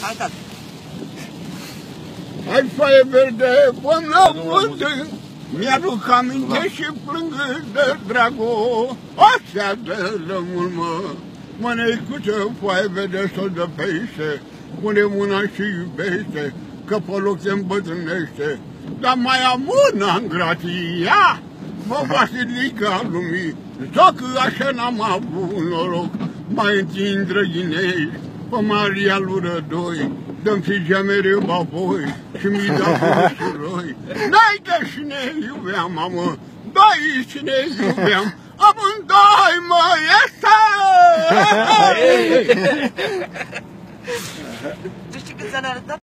Hai, tată. Hai foaie verde, până vânt, mi-aduc aminte și plâng de dragul, așa de lămul mă. Măneicuță, foaie verde, sol de pește, pune mâna și iubește, că pe loc se îmbătrânește. Dar mai am una în gratia, mă Vasilica lumii, Dacă așa n-am avut noroc, mai întâi îndrăginești, pe Maria lui Rădoi, dăm și mereu bapoi și mi dau cu suroi. Dai că și ne iubeam, mamă, dai și ne iubeam, amândoi mă iese! Tu știi cât să ne arătăm?